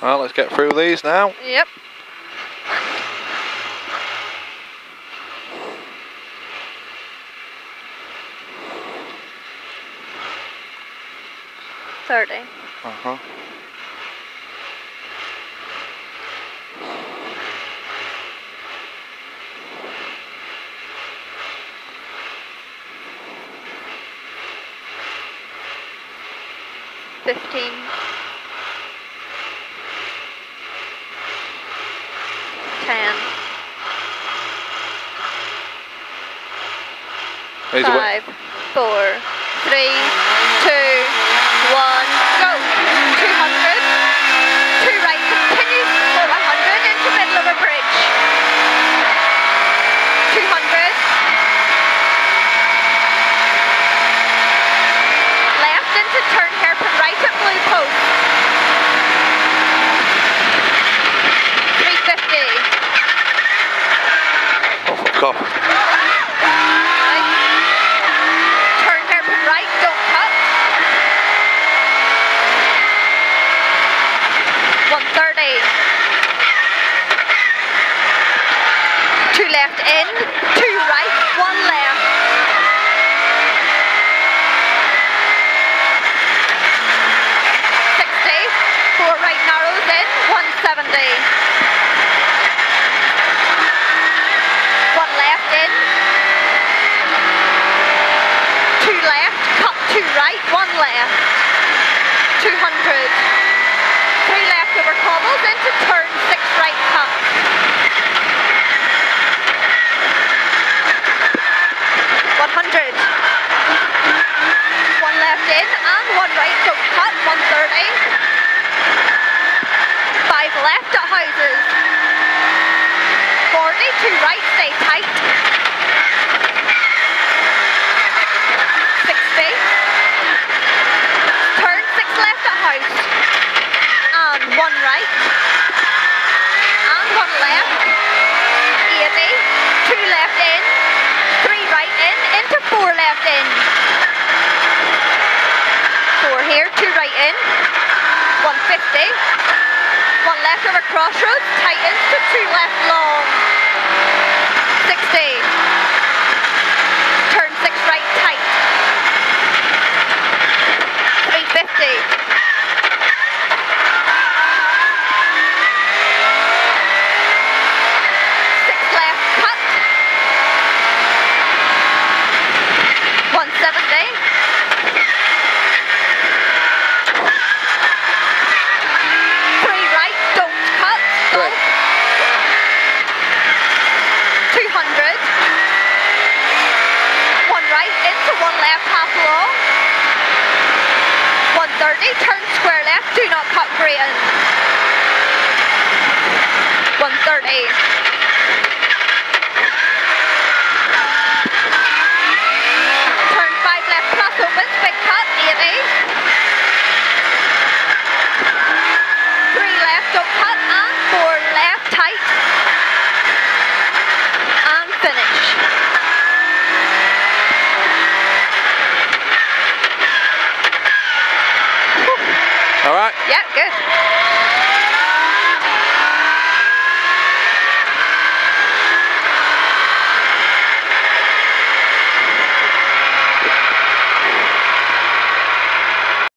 Well, let's get through these now. Yep. Thirty. Uh-huh. Fifteen. Ten. These are what- Five, four, three, off. Right. Turn hairpin right, don't cut. 130. Two left in, two right, one left. Sixty. Four right narrows in, 170. One left in, two left, cut two right, one left. 200. Three left over cobbles into turn six right cut. One hundred. One left in and one right, don't cut, one thirty. Five left at houses. Forty, two right, stay tight. Sixty. Turn six left at house. And one right. And one left. 80. Two left in. Three right in. Into four left in. Four here. Two right in. 150. One left over crossroads. Tightens to two left long. 60. Turn six right tight. 350. Six left cut. 170. Three right, don't cut. Go. Great. 200. One right into one left, half long. 130, turn square left, do not cut green. 130. Turn five left plus opens, big cut, 80. Three left, don't cut, and four left, tight. And finish. All right. Yeah, good.